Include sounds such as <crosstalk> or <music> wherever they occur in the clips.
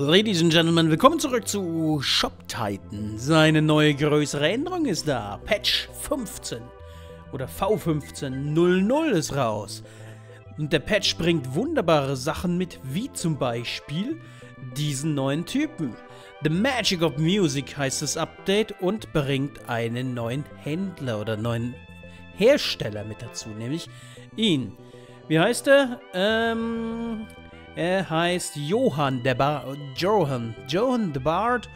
Ladies and Gentlemen, willkommen zurück zu Shop Titan. Seine neue größere Änderung ist da. Patch 15 oder V1500 ist raus. Und der Patch bringt wunderbare Sachen mit, wie zum Beispiel diesen neuen Typen. The Magic of Music heißt das Update und bringt einen neuen Händler oder neuen Hersteller mit dazu, nämlich ihn. Wie heißt er? Ähm, er heißt Johann der Bard. Johann. Johann der Bard.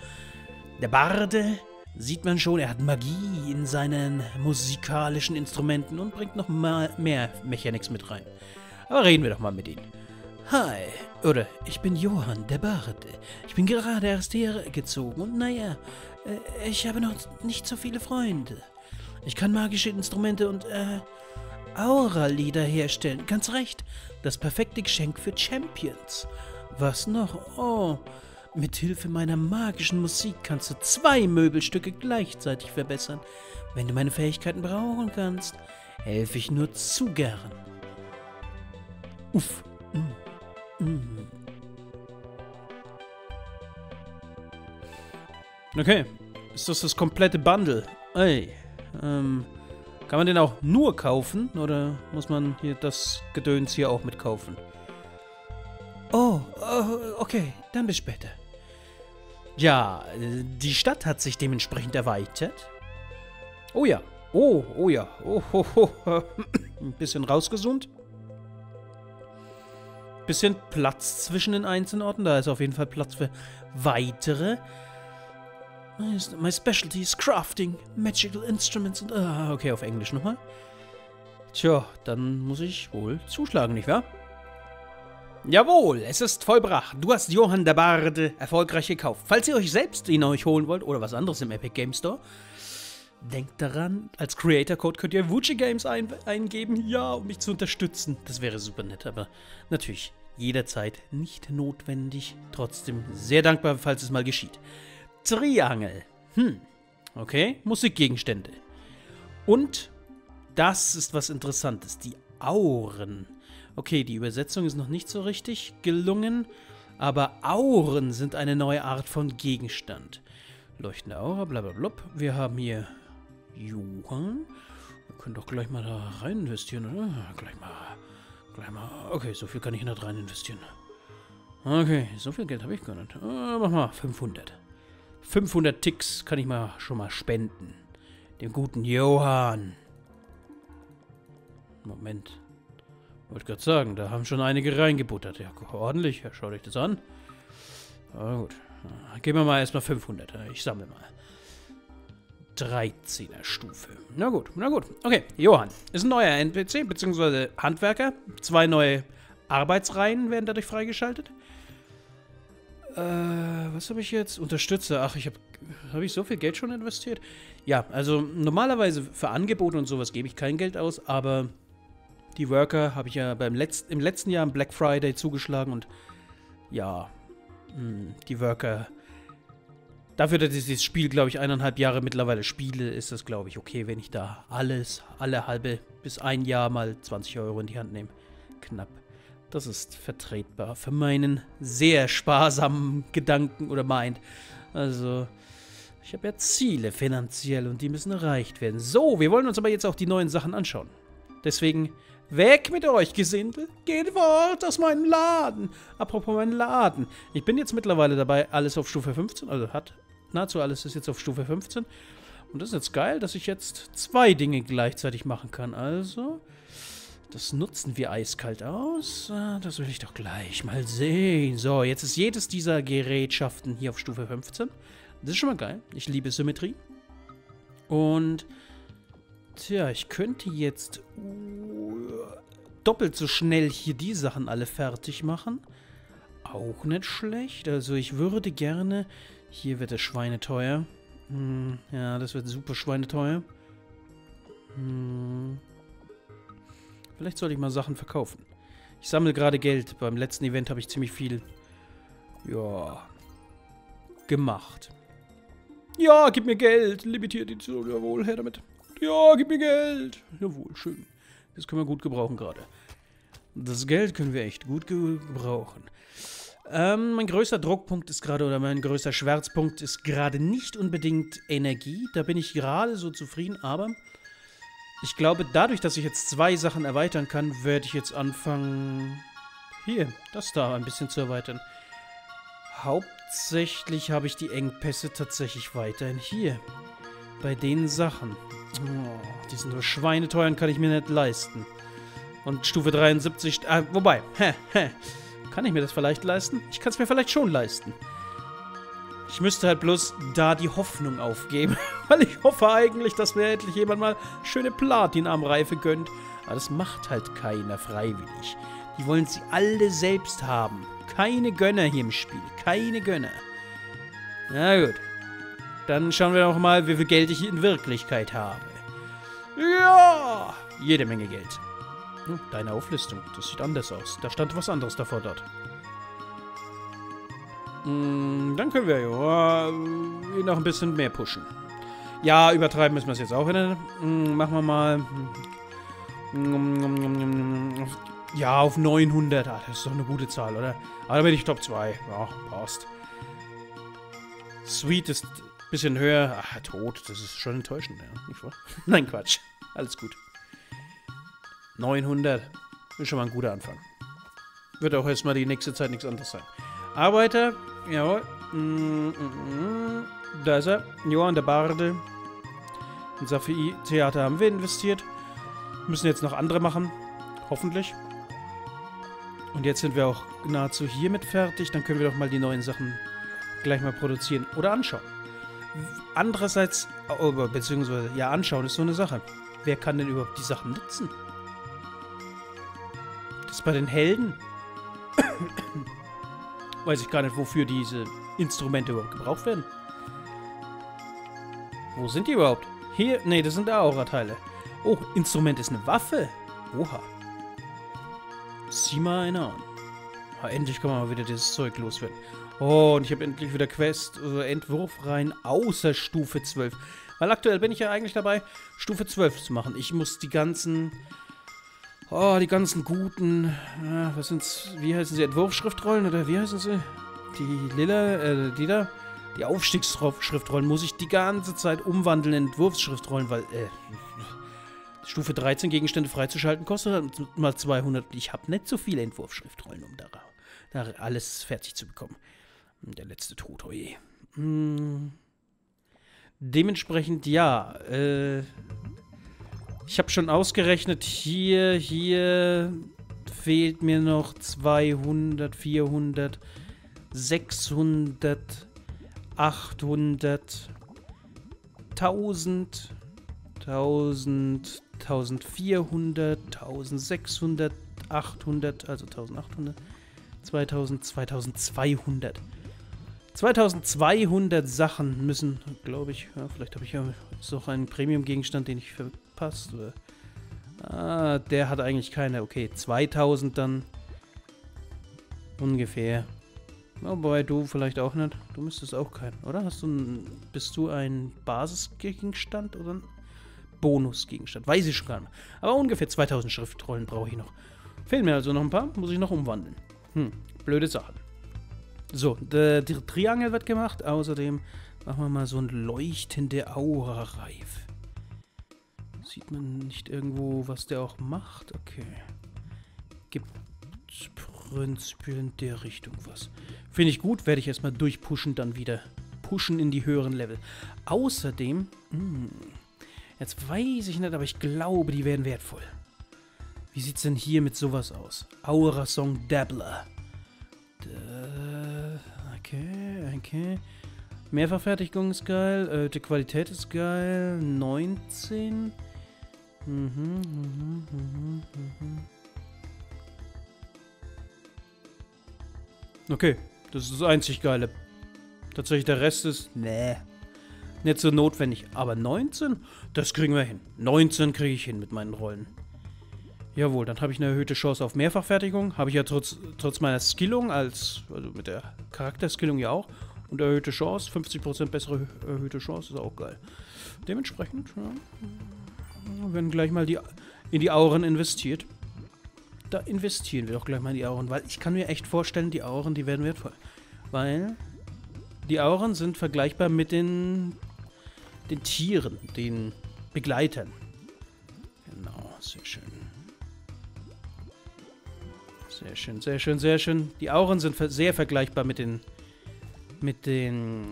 Der Barde. Sieht man schon, er hat Magie in seinen musikalischen Instrumenten und bringt noch mal mehr Mechanics mit rein. Aber reden wir doch mal mit ihm. Hi, oder ich bin Johann der Barde. Ich bin gerade erst hergezogen und naja, äh, ich habe noch nicht so viele Freunde. Ich kann magische Instrumente und äh, Aura-Lieder herstellen. Ganz recht. Das perfekte Geschenk für Champions. Was noch? Oh, mit Hilfe meiner magischen Musik kannst du zwei Möbelstücke gleichzeitig verbessern. Wenn du meine Fähigkeiten brauchen kannst, helfe ich nur zu gern. Uff. Mm. Mm. Okay, ist das das komplette Bundle? Ey, ähm, kann man den auch nur kaufen oder muss man hier das Gedöns hier auch mitkaufen? Oh, oh, okay, dann bis später. Ja, die Stadt hat sich dementsprechend erweitert. Oh ja, oh, oh ja, oh, oh, oh. Ein bisschen rausgezoomt. Bisschen Platz zwischen den einzelnen Orten. Da ist auf jeden Fall Platz für weitere. My specialty is crafting, magical instruments und... Ah, okay, auf Englisch nochmal. Tja, dann muss ich wohl zuschlagen, nicht wahr? Jawohl, es ist vollbracht. Du hast Johann der Barde erfolgreich gekauft. Falls ihr euch selbst ihn euch holen wollt oder was anderes im Epic Game Store, denkt daran, als Creator Code könnt ihr Wuchi Games ein eingeben, ja, um mich zu unterstützen. Das wäre super nett, aber natürlich jederzeit nicht notwendig. Trotzdem sehr dankbar, falls es mal geschieht. Triangel. Hm. Okay, Musikgegenstände. Und das ist was Interessantes. Die Auren. Okay, die Übersetzung ist noch nicht so richtig gelungen, aber Auren sind eine neue Art von Gegenstand. Leuchtende Aura, blablabla. Wir haben hier Johann. Wir können doch gleich mal da rein investieren, oder? Gleich mal. Gleich mal. Okay, so viel kann ich da rein investieren. Okay, so viel Geld habe ich gar nicht. Uh, mach mal 500. 500 Ticks kann ich mal schon mal spenden. Dem guten Johann. Moment. Wollte gerade sagen, da haben schon einige reingebuttert. Ja, ordentlich. Schaut euch das an. Aber gut. Geben wir mal erstmal 500. Ich sammle mal. 13er Stufe. Na gut, na gut. Okay, Johann ist ein neuer NPC, beziehungsweise Handwerker. Zwei neue Arbeitsreihen werden dadurch freigeschaltet. Äh, was habe ich jetzt? Unterstützer. Ach, ich habe habe ich so viel Geld schon investiert? Ja, also normalerweise für Angebote und sowas gebe ich kein Geld aus, aber die Worker habe ich ja beim Letz im letzten Jahr am Black Friday zugeschlagen und ja, mh, hm, die Worker. Dafür, dass ich dieses Spiel, glaube ich, eineinhalb Jahre mittlerweile spiele, ist das, glaube ich, okay, wenn ich da alles, alle halbe bis ein Jahr mal 20 Euro in die Hand nehme. Knapp. Das ist vertretbar für meinen sehr sparsamen Gedanken oder Mind. Also, ich habe ja Ziele finanziell und die müssen erreicht werden. So, wir wollen uns aber jetzt auch die neuen Sachen anschauen. Deswegen, weg mit euch, Gesindel. Geht fort aus meinem Laden. Apropos meinen Laden. Ich bin jetzt mittlerweile dabei, alles auf Stufe 15, also hat nahezu alles ist jetzt auf Stufe 15. Und das ist jetzt geil, dass ich jetzt zwei Dinge gleichzeitig machen kann. Also, das nutzen wir eiskalt aus. Ah, das will ich doch gleich mal sehen. So, jetzt ist jedes dieser Gerätschaften hier auf Stufe 15. Das ist schon mal geil. Ich liebe Symmetrie. Und, tja, ich könnte jetzt uh, doppelt so schnell hier die Sachen alle fertig machen. Auch nicht schlecht. Also ich würde gerne... Hier wird das schweineteuer. Hm, ja, das wird super schweineteuer. Hm... Vielleicht sollte ich mal Sachen verkaufen. Ich sammle gerade Geld. Beim letzten Event habe ich ziemlich viel, ja, gemacht. Ja, gib mir Geld. Limitiert die Edition. Jawohl, her damit. Ja, gib mir Geld. Jawohl, schön. Das können wir gut gebrauchen gerade. Das Geld können wir echt gut gebrauchen. Ähm, mein größter Druckpunkt ist gerade, oder mein größter Schmerzpunkt ist gerade nicht unbedingt Energie. Da bin ich gerade so zufrieden, aber ich glaube, dadurch, dass ich jetzt zwei Sachen erweitern kann, werde ich jetzt anfangen, hier, das da ein bisschen zu erweitern. Hauptsächlich habe ich die Engpässe tatsächlich weiterhin hier. Bei den Sachen. Oh, die sind nur schweineteuer und kann ich mir nicht leisten. Und Stufe 73, äh, wobei, <laughs> hä, hä, kann ich mir das vielleicht leisten? Ich kann es mir vielleicht schon leisten. Ich müsste halt bloß da die Hoffnung aufgeben, <laughs> weil ich hoffe eigentlich, dass mir endlich jemand mal schöne Platin-Armreife gönnt. Aber das macht halt keiner freiwillig. Die wollen sie alle selbst haben. Keine Gönner hier im Spiel. Keine Gönner. Na gut. Dann schauen wir noch mal, wie viel Geld ich in Wirklichkeit habe. Ja! Jede Menge Geld. Hm, deine Auflistung. Das sieht anders aus. Da stand was anderes davor dort. Hm, dann können wir ja äh, noch ein bisschen mehr pushen. Ja, übertreiben müssen wir es jetzt auch. Ne? Hm, machen wir mal... Ja, auf 900. Ah, das ist doch eine gute Zahl, oder? Aber da bin ich Top 2. Ja, passt. Sweet ist ein bisschen höher. Ach, tot. Das ist schon enttäuschend, ja. Nicht wahr? <laughs> Nein, Quatsch. Alles gut. 900. Ist schon mal ein guter Anfang. Wird auch erstmal die nächste Zeit nichts anderes sein. Arbeiter. Jawohl. Mm, mm, mm. Da ist er. Johann der Barde. In Safi Theater haben wir investiert. Müssen jetzt noch andere machen. Hoffentlich. Und jetzt sind wir auch nahezu hiermit fertig. Dann können wir doch mal die neuen Sachen gleich mal produzieren oder anschauen. Andererseits, oh, beziehungsweise, ja, anschauen ist so eine Sache. Wer kann denn überhaupt die Sachen nutzen? Das bei den Helden? Weiß ich gar nicht, wofür diese Instrumente überhaupt gebraucht werden. Wo sind die überhaupt? Hier? Ne, das sind Aura-Teile. Oh, Instrument ist eine Waffe. Oha. Sieh mal einer an. Ah, endlich kann man mal wieder dieses Zeug loswerden. Oh, und ich habe endlich wieder Quest, also Entwurf rein, außer Stufe 12. Weil aktuell bin ich ja eigentlich dabei, Stufe 12 zu machen. Ich muss die ganzen, oh, die ganzen guten, äh, was sind's, wie heißen sie, Entwurfsschriftrollen oder wie heißen sie? Die lila, äh, die da, die Aufstiegsschriftrollen muss ich die ganze Zeit umwandeln in Entwurfsschriftrollen, weil, äh, Stufe 13 Gegenstände freizuschalten kostet halt mal 200. Ich habe nicht so viele Entwurfsschriftrollen, um da, da, alles fertig zu bekommen. Der letzte Tod, oje. Oh hm. Dementsprechend, ja. Äh, ich habe schon ausgerechnet, hier, hier fehlt mir noch 200, 400, 600, 800, 1000, 1000, 1400, 1600, 800, also 1800, 2000, 2200. 2200 Sachen müssen, glaube ich, ja, vielleicht habe ich ja noch einen Premium-Gegenstand, den ich verpasst. Ah, der hat eigentlich keine. Okay, 2000 dann ungefähr. Wobei du vielleicht auch nicht. Du müsstest auch keinen, oder? Hast du ein, bist du ein Basisgegenstand oder ein Bonusgegenstand. Weiß ich schon gar nicht. Aber ungefähr 2000 Schriftrollen brauche ich noch. Fehlen mir also noch ein paar. Muss ich noch umwandeln. Hm, blöde Sache. So, der, der Triangel wird gemacht. Außerdem machen wir mal so ein leuchtende Aura-Reif. Sieht man nicht irgendwo, was der auch macht? Okay. Gibt prinzipiell in der Richtung was. Finde ich gut, werde ich erstmal durchpushen, dann wieder pushen in die höheren Level. Außerdem, mh, hm, Jetzt weiß ich nicht, aber ich glaube, die werden wertvoll. Wie sieht's denn hier mit sowas aus? Aura Song Dabbler. Okay, okay. Mehrfachfertigung ist geil. Äh, die Qualität ist geil. 19. Mhm, mhm, mhm, mhm. Okay, das ist das einzig Geile. Tatsächlich der Rest ist... Nee nicht so notwendig. Aber 19? Das kriegen wir hin. 19 kriege ich hin mit meinen Rollen. Jawohl, dann habe ich eine erhöhte Chance auf Mehrfachfertigung. Habe ich ja trotz, trotz meiner Skillung, als, also mit der Charakterskillung ja auch. Und erhöhte Chance, 50% bessere erhöhte Chance, ist auch geil. Dementsprechend, ja, werden gleich mal die, in die Auren investiert. da investieren wir doch gleich mal in die Auren, weil ich kann mir echt vorstellen, die Auren, die werden wertvoll. Weil die Auren sind vergleichbar mit den, den Tieren, den Begleitern. Genau, sehr schön. Sehr schön, sehr schön, sehr schön. Die Auren sind sehr vergleichbar mit den mit den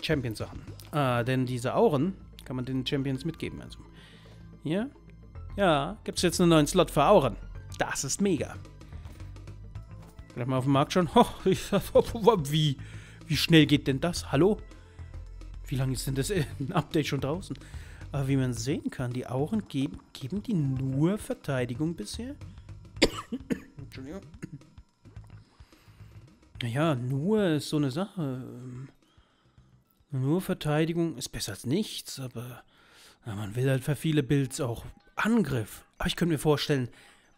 Champions-Sachen. Ah, denn diese Auren kann man den Champions mitgeben. Also hier, ja, gibt es jetzt einen neuen Slot für Auren. Das ist mega. Gleich mal auf dem Markt schon. <laughs> Oh, wie, wie schnell geht denn das? Hallo? Wie lange ist denn das Update schon draußen? Aber wie man sehen kann, die Auren geben, geben die nur Verteidigung bisher? Entschuldigung. Naja, nur ist so eine Sache. Nur Verteidigung ist besser als nichts, aber na, man will halt für viele Builds auch Angriff. Aber ich könnte mir vorstellen,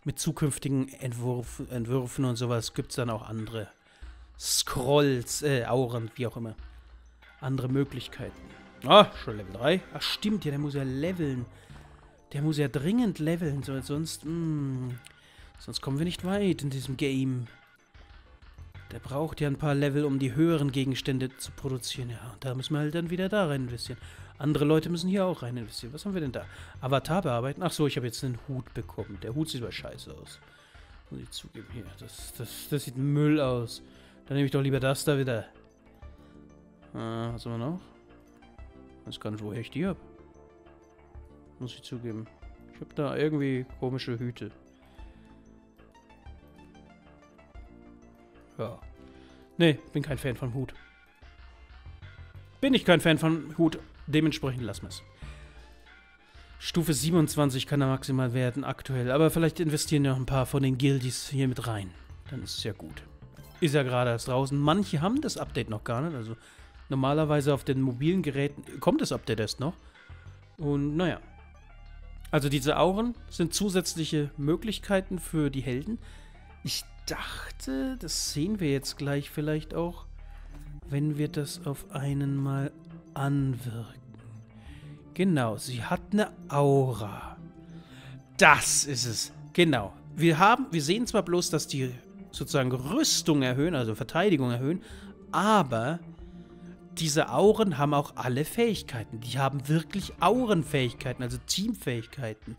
mit zukünftigen Entwurf, Entwürfen und sowas gibt es dann auch andere Scrolls, äh, Auren, wie auch immer. Andere Möglichkeiten. Ah, schon Level 3. Ach stimmt, ja, der muss ja leveln. Der muss ja dringend leveln, so, sonst, mh, hm, sonst kommen wir nicht weit in diesem Game. Der braucht ja ein paar Level, um die höheren Gegenstände zu produzieren. Ja, und da müssen wir halt dann wieder da rein investieren. Andere Leute müssen hier auch rein investieren. Was haben wir denn da? Avatar bearbeiten? Ach so, ich habe jetzt einen Hut bekommen. Der Hut sieht aber scheiße aus. Muss ich zugeben. Hier, das, das, das sieht Müll aus. Dann nehme ich doch lieber das da wieder. Ah, was haben wir noch? Ich weiß gar nicht, woher ich die habe. Muss ich zugeben. Ich habe da irgendwie komische Hüte. Ja. Nee, bin kein Fan von Hut. Bin ich kein Fan von Hut. Dementsprechend lassen wir es. Stufe 27 kann er maximal werden, aktuell. Aber vielleicht investieren noch ein paar von den Guildies hier mit rein. Dann ist es ja gut. Ist ja gerade erst draußen. Manche haben das Update noch gar nicht. Also normalerweise auf den mobilen Geräten kommt das Update erst noch. Und naja. Also diese Auren sind zusätzliche Möglichkeiten für die Helden. Ich dachte, das sehen wir jetzt gleich vielleicht auch, wenn wir das auf einen mal anwirken. Genau, sie hat eine Aura. Das ist es. Genau. Wir haben, wir sehen zwar bloß, dass die sozusagen Rüstung erhöhen, also Verteidigung erhöhen, aber diese Auren haben auch alle Fähigkeiten. Die haben wirklich Aurenfähigkeiten, also Teamfähigkeiten.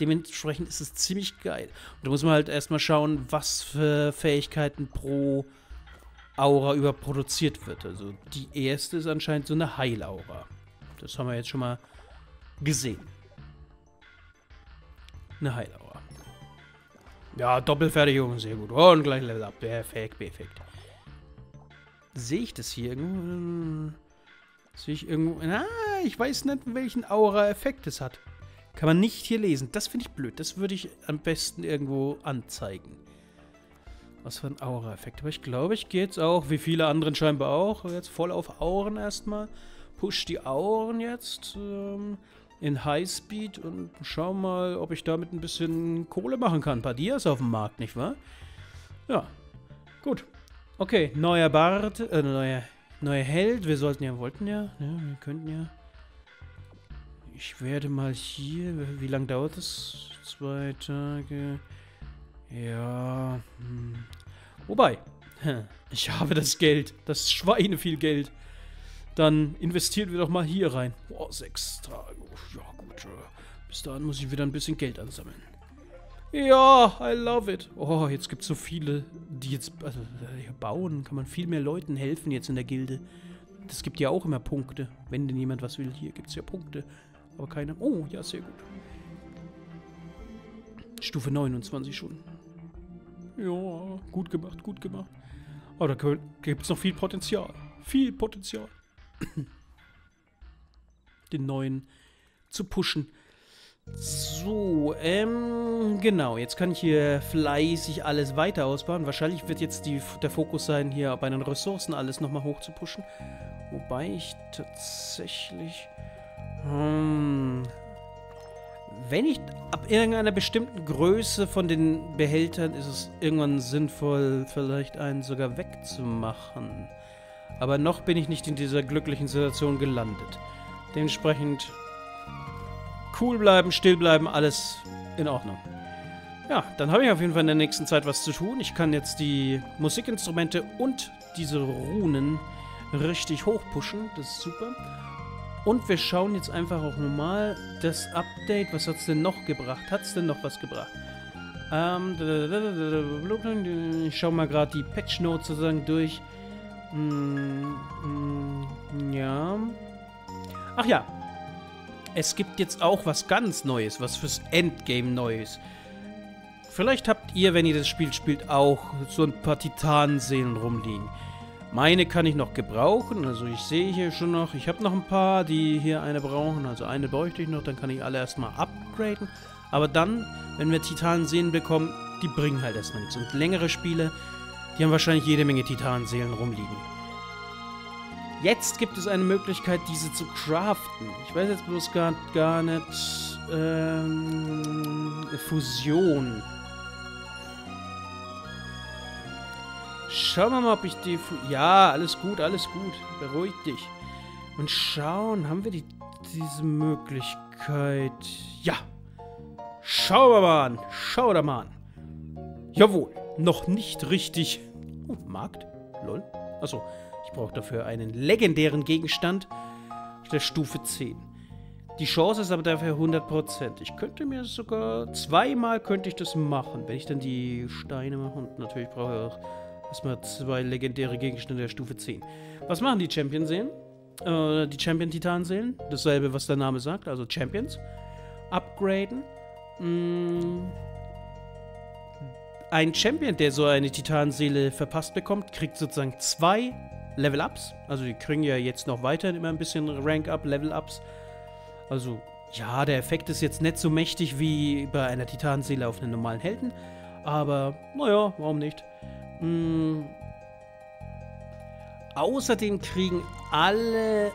Dementsprechend ist es ziemlich geil. Und da muss man halt erstmal schauen, was für Fähigkeiten pro Aura überproduziert wird. Also die erste ist anscheinend so eine Heilaura. Das haben wir jetzt schon mal gesehen. Eine Heilaura. Ja, Doppelfertigung, sehr gut. Oh, und gleich Level Up. Perfekt, perfekt. Sehe ich das hier irgendwo? Sehe ich irgendwo... Ah, ich weiß nicht, welchen Aura-Effekt es hat. Kann man nicht hier lesen. Das finde ich blöd. Das würde ich am besten irgendwo anzeigen. Was für ein Aura-Effekt. Aber ich glaube, ich gehe jetzt auch, wie viele anderen scheinbar auch, jetzt voll auf Auren erstmal. Push die Auren jetzt ähm, in Highspeed und schau mal, ob ich damit ein bisschen Kohle machen kann. Ein paar Dias auf dem Markt, nicht wahr? Ja. Gut. Okay, neuer Bart, äh, neuer, neuer Held. Wir sollten ja, wollten ja, ja, wir könnten ja ich werde mal hier... Wie lange dauert das? Zwei Tage... Ja... Hm. Wobei, ich habe das Geld. Das Schweine viel Geld. Dann investieren wir doch mal hier rein. Boah, sechs Tage. Ja, gut. Bis dahin muss ich wieder ein bisschen Geld ansammeln. Ja, I love it. Oh, jetzt gibt es so viele, die jetzt also, hier bauen. Kann man viel mehr Leuten helfen jetzt in der Gilde. Das gibt ja auch immer Punkte. Wenn denn jemand was will, hier gibt es ja Punkte. Aber keine. Oh, ja, sehr gut. Stufe 29 schon. Ja, gut gemacht, gut gemacht. Aber da gibt es noch viel Potenzial. Viel Potenzial. <coughs> Den neuen zu pushen. So, ähm, genau. Jetzt kann ich hier fleißig alles weiter ausbauen. Wahrscheinlich wird jetzt die, der Fokus sein, hier bei den Ressourcen alles nochmal hoch zu pushen. Wobei ich tatsächlich hm. Wenn ich ab irgendeiner bestimmten Größe von den Behältern ist es irgendwann sinnvoll, vielleicht einen sogar wegzumachen. Aber noch bin ich nicht in dieser glücklichen Situation gelandet. Dementsprechend cool bleiben, still bleiben, alles in Ordnung. Ja, dann habe ich auf jeden Fall in der nächsten Zeit was zu tun. Ich kann jetzt die Musikinstrumente und diese Runen richtig hochpushen. Das ist super. Und wir schauen jetzt einfach auch nochmal das Update. Was hat es denn noch gebracht? Hat es denn noch was gebracht? Ähm, ich schaue mal gerade die Patch Notes sozusagen durch. Mm, mm, ja. Ach ja. Es gibt jetzt auch was ganz Neues, was fürs Endgame Neues. Vielleicht habt ihr, wenn ihr das Spiel spielt, auch so ein paar Titanenseelen rumliegen. Meine kann ich noch gebrauchen, also ich sehe hier schon noch, ich habe noch ein paar, die hier eine brauchen, also eine bräuchte ich noch, dann kann ich alle erstmal upgraden. Aber dann, wenn wir Titanenseelen bekommen, die bringen halt erstmal nichts. Und längere Spiele, die haben wahrscheinlich jede Menge Titanenseelen rumliegen. Jetzt gibt es eine Möglichkeit, diese zu craften. Ich weiß jetzt bloß gar, gar nicht... Ähm, Fusion. Schauen wir mal, ob ich die... Ja, alles gut, alles gut. Beruhig dich. Und schauen, haben wir die, diese Möglichkeit? Ja. Schauen wir mal an. Schau da mal an. Jawohl. Noch nicht richtig. Oh, Markt? Lol. Achso, ich brauche dafür einen legendären Gegenstand der Stufe 10. Die Chance ist aber dafür 100%. Ich könnte mir sogar zweimal könnte ich das machen, wenn ich dann die Steine mache. Und natürlich brauche ich auch Erstmal zwei legendäre Gegenstände der Stufe 10. Was machen die Champion-Seelen? Äh, die Champion-Titan-Seelen. Dasselbe, was der Name sagt, also Champions. Upgraden. Mm. Ein Champion, der so eine Titanseele verpasst bekommt, kriegt sozusagen zwei Level-Ups. Also die kriegen ja jetzt noch weiterhin immer ein bisschen Rank-Up, Level-Ups. Also ja, der Effekt ist jetzt nicht so mächtig wie bei einer Titanseele auf einen normalen Helden. Aber, naja, warum nicht? Mh, außerdem kriegen alle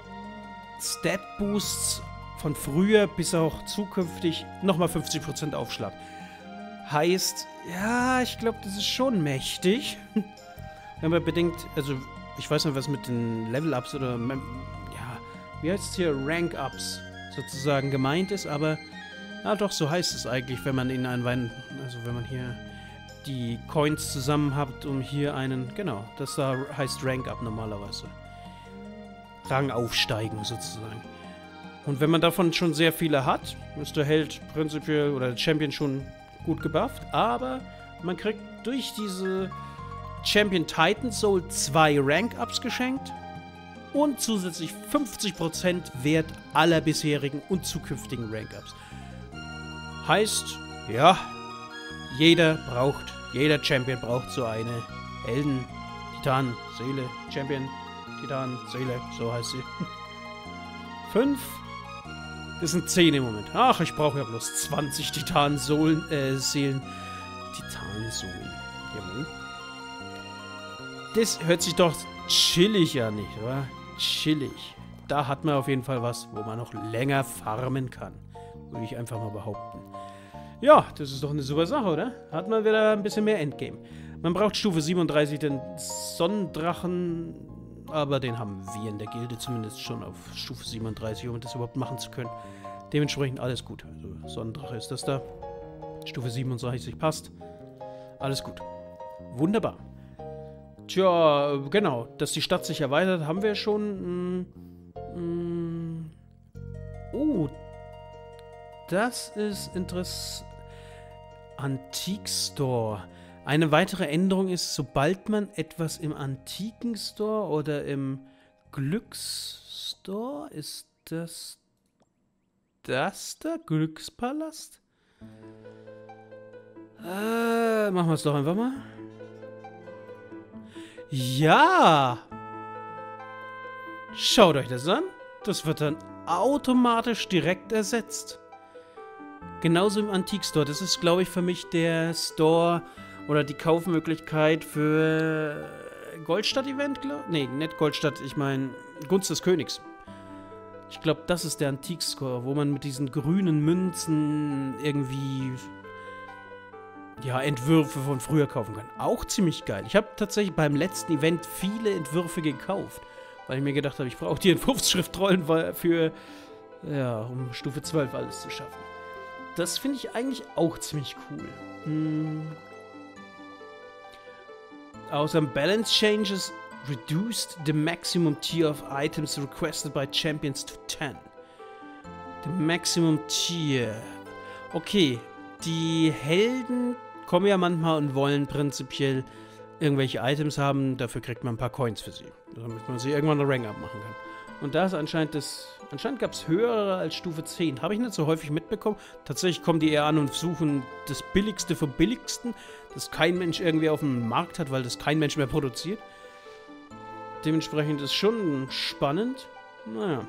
Stat-Boosts von früher bis auch zukünftig nochmal 50% Aufschlag. Heißt, ja, ich glaube, das ist schon mächtig. <laughs> Wenn man bedenkt, also ich weiß nicht, was mit den Level-Ups oder, ja, wie heißt es hier, Rank-Ups sozusagen gemeint ist, aber, ja doch, so heißt es eigentlich, wenn man in einen Wein, also wenn man hier die Coins zusammen habt, um hier einen, genau, das da heißt Rank Up normalerweise. Rang aufsteigen sozusagen. Und wenn man davon schon sehr viele hat, ist der Held prinzipiell oder der Champion schon gut gebufft, aber man kriegt durch diese Champion Titan Soul zwei Rank-Ups geschenkt und zusätzlich 50% Wert aller bisherigen und zukünftigen Rank-Ups. Heißt, ja, jeder braucht, jeder Champion braucht so eine Helden, Titan, Seele, Champion, Titan, Seele, so heißt sie. <laughs> Fünf. Das sind zehn im Moment. Ach, ich brauche ja bloß 20 Titan-Seelen. Äh, Seelen. Titan-Sohlen. Jawohl. Das hört sich doch chillig an, nicht, oder? Chillig. Da hat man auf jeden Fall was, wo man noch länger farmen kann. Würde ich einfach mal behaupten. Ja, das ist doch eine super Sache, oder? Hat man wieder ein bisschen mehr Endgame. Man braucht Stufe 37 den Sonnendrachen, aber den haben wir in der Gilde zumindest schon auf Stufe 37, um das überhaupt machen zu können. Dementsprechend alles gut. Also Sonnendrache ist das da. Stufe 37 passt. Alles gut. Wunderbar. Tja, genau. Dass die Stadt sich erweitert, haben wir schon. Mm, mm, oh, das ist interessant. Antikstore. Eine weitere Änderung ist, sobald man etwas im Antiken Store oder im Glücksstore, ist das das der Glückspalast? Äh, machen wir es doch einfach mal. Ja! Schaut euch das an. Das wird dann automatisch direkt ersetzt. Genauso im Antikstore. Das ist, glaube ich, für mich der Store oder die Kaufmöglichkeit für Goldstadt-Event, glaube Nee, nicht Goldstadt, ich meine Gunst des Königs. Ich glaube, das ist der Antikscore, wo man mit diesen grünen Münzen irgendwie ja, Entwürfe von früher kaufen kann. Auch ziemlich geil. Ich habe tatsächlich beim letzten Event viele Entwürfe gekauft, weil ich mir gedacht habe, ich brauche die Entwurfsschriftrollen für, ja, um Stufe 12 alles zu schaffen. Das finde ich eigentlich auch ziemlich cool. Hm. Außer Balance Changes reduced the maximum tier of items requested by champions to 10. The maximum tier. Okay, die Helden kommen ja manchmal und wollen prinzipiell irgendwelche Items haben. Dafür kriegt man ein paar Coins für sie, damit man sie irgendwann eine Rank-Up machen kann. Und da ist anscheinend das. Anscheinend gab es höhere als Stufe 10. Habe ich nicht so häufig mitbekommen. Tatsächlich kommen die eher an und suchen das Billigste vom Billigsten, das kein Mensch irgendwie auf dem Markt hat, weil das kein Mensch mehr produziert. Dementsprechend ist schon spannend. Naja.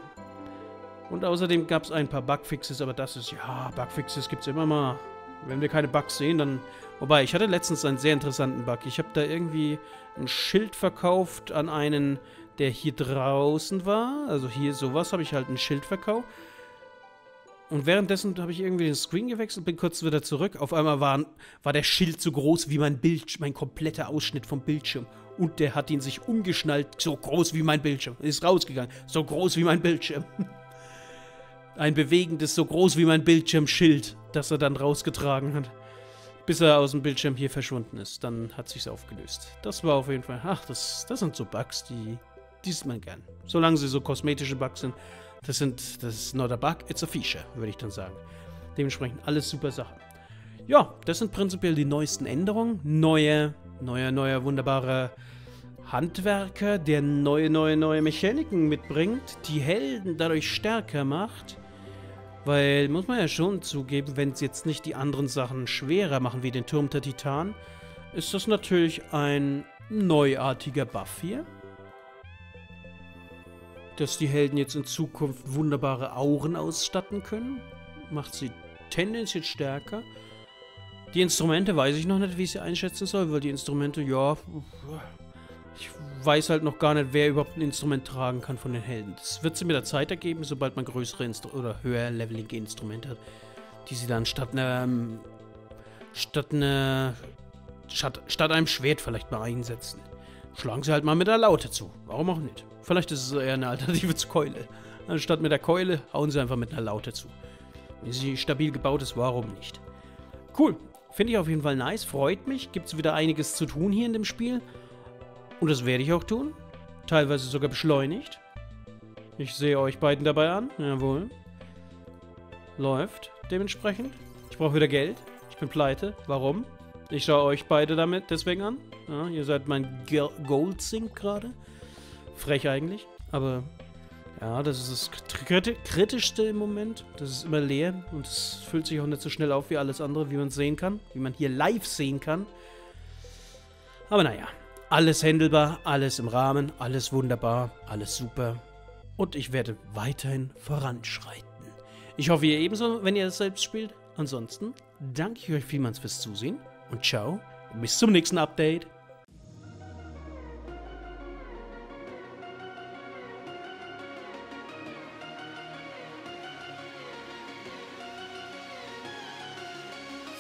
Und außerdem gab es ein paar Bugfixes, aber das ist, ja, Bugfixes gibt es immer mal. Wenn wir keine Bugs sehen, dann... Wobei, ich hatte letztens einen sehr interessanten Bug. Ich habe da irgendwie ein Schild verkauft an einen, der hier draußen war. Also hier sowas habe ich halt ein Schild verkauft. Und währenddessen habe ich irgendwie den Screen gewechselt, bin kurz wieder zurück. Auf einmal war, war der Schild so groß wie mein Bild, mein kompletter Ausschnitt vom Bildschirm. Und der hat ihn sich umgeschnallt, so groß wie mein Bildschirm. Ist rausgegangen, so groß wie mein Bildschirm. <laughs> Ein bewegendes, so groß wie mein Bildschirmschild, das er dann rausgetragen hat. Bis er aus dem Bildschirm hier verschwunden ist. Dann hat sich's aufgelöst. Das war auf jeden Fall. Ach, das, das sind so Bugs, die, die sieht man gern. Solange sie so kosmetische Bugs sind. Das sind, das ist not a bug, it's a feature, würde ich dann sagen. Dementsprechend alles super Sachen. Ja, das sind prinzipiell die neuesten Änderungen. Neue, neue, neue, wunderbare Handwerker, der neue, neue, neue Mechaniken mitbringt, die Helden dadurch stärker macht. Weil, muss man ja schon zugeben, wenn es jetzt nicht die anderen Sachen schwerer machen, wie den Turm der Titan, ist das natürlich ein neuartiger Buff hier dass die Helden jetzt in Zukunft wunderbare Auren ausstatten können. Macht sie tendenziell stärker. Die Instrumente weiß ich noch nicht, wie ich sie einschätzen soll, weil die Instrumente, ja, ich weiß halt noch gar nicht, wer überhaupt ein Instrument tragen kann von den Helden. Das wird sie mit der Zeit ergeben, sobald man größere Instru oder höher levelige Instrumente hat, die sie dann statt einer, statt einer, statt, statt einem Schwert vielleicht mal einsetzen. Schlagen sie halt mal mit der Laute zu. Warum auch nicht? Vielleicht ist es eher eine Alternative <laughs> zur Keule. Anstatt mit der Keule hauen sie einfach mit einer Laute zu. Wenn sie stabil gebaut ist, warum nicht? Cool. Finde ich auf jeden Fall nice. Freut mich. Gibt es wieder einiges zu tun hier in dem Spiel. Und das werde ich auch tun. Teilweise sogar beschleunigt. Ich sehe euch beiden dabei an. Jawohl. Läuft dementsprechend. Ich brauche wieder Geld. Ich bin pleite. Warum? Ich schaue euch beide damit deswegen an. Ja, ihr seid mein Gold Sync gerade. Frech eigentlich. Aber ja, das ist das Kritischste im Moment. Das ist immer leer und es füllt sich auch nicht so schnell auf wie alles andere, wie man sehen kann. Wie man hier live sehen kann. Aber naja, alles händelbar, alles im Rahmen, alles wunderbar, alles super. Und ich werde weiterhin voranschreiten. Ich hoffe, ihr ebenso, wenn ihr es selbst spielt. Ansonsten danke ich euch vielmals fürs Zusehen und ciao, bis zum nächsten Update.